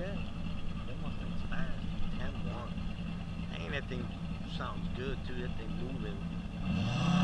yeah. they must Mustang's fast. 10 1. Dang, that thing sounds good, too. That thing moving.